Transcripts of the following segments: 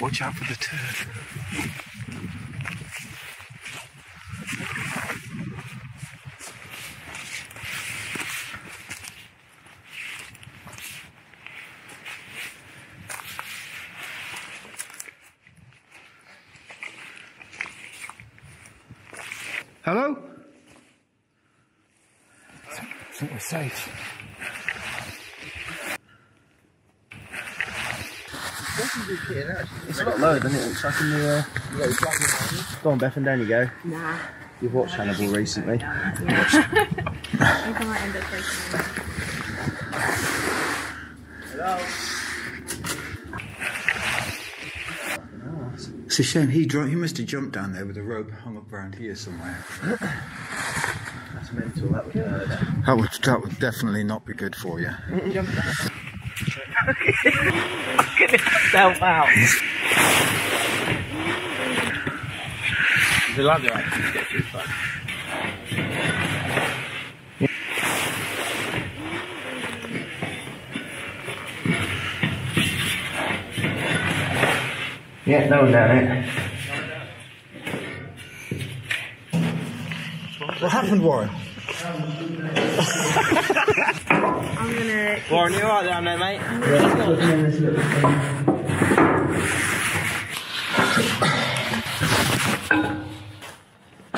Watch out for the turd. Hello? I think we're safe. It's a lot lower than it looks like in the. Uh... Go on, Beth, and down you go. Nah. You've watched Hannibal recently. I think I might end up breaking it. It's a shame he dro- he must have jumped down there with a rope hung up around here somewhere. That's mental, that would hurt. That would that would definitely not be good for you. Jump down. Get Self out. the ladder actually gets you fun. Yeah, no one down it. What happened, Warren? I'm gonna. Warren, you alright down there, mate?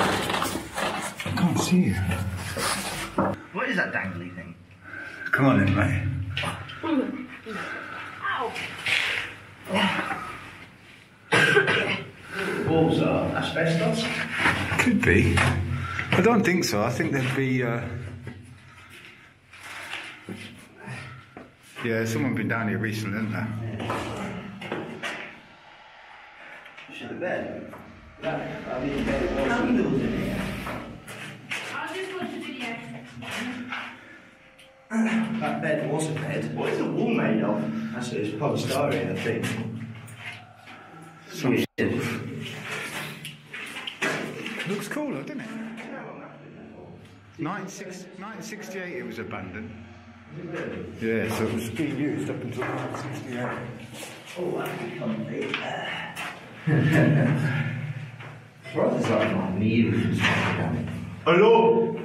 I can't see you. What is that dangly thing? Come on in, mate. Balls are asbestos. Could be. I don't think so. I think there'd be. Uh... Yeah, someone's been down here recently, hasn't there? Should have bed. That, I mean, bed was candles in here. I'll just watch the video. That bed was a bed. What is the wall made of? That's it, it's polystyrene, I think. Some- 1968 it was abandoned. Yeah, so it was being used up until 1968. Oh, that's a comfy. Brothers like my needles. Hello?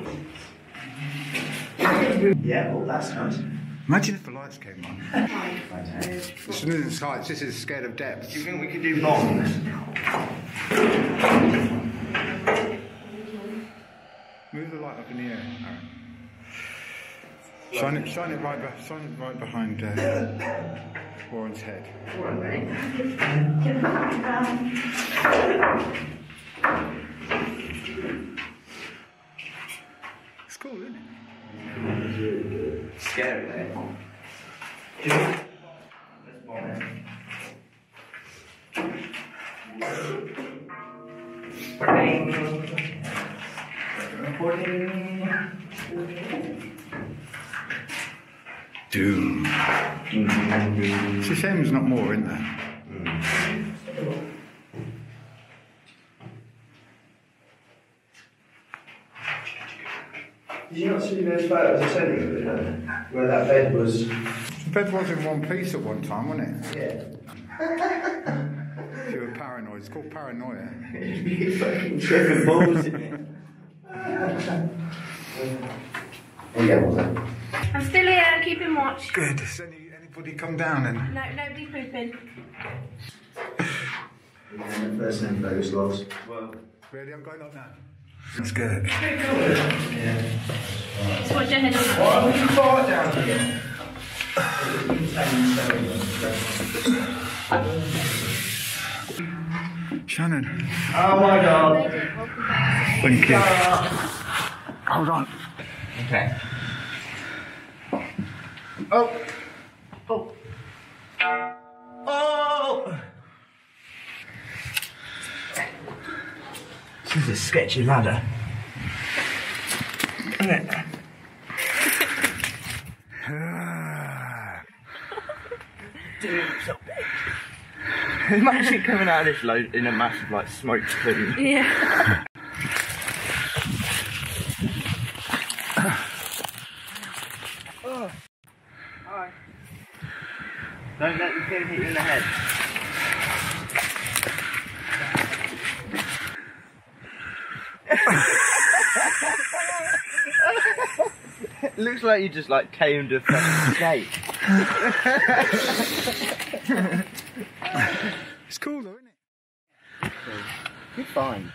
yeah, well, that's nice. Imagine if the lights came on. This isn't heights, this is scared of depth. Do you think we could do longs? Up in the air, Aaron. Shine it, shine it right, be- shine it right behind uh, Warren's head. It's cool, isn't it? Scary, eh? Let's bomb it. Doom. It's a shame there's not more in there. Did you not see those photos I sent you where that bed was? The bed was in one piece at one time, wasn't it? Yeah. If you were paranoid, it's called paranoia. You fucking tripping balls in it. Oh yeah, was it? I'm still here, keeping watch. Good. Has any, anybody come down and No, nobody pooping. Yeah, first name those lost. Well, really I'm going up now? That's good. Just watch your head on that. why would you fart down here? Shannon, Oh my god. thank you. Ah. Hold on. Okay. Oh. Oh. Oh. This is a sketchy ladder. Isn't it? Dude, so. Imagine coming out of this load in a massive like smoke plume. Yeah. Let the hit you in the head. Looks like you just like tamed a fucking snake. It's cool though, isn't it? You're fine.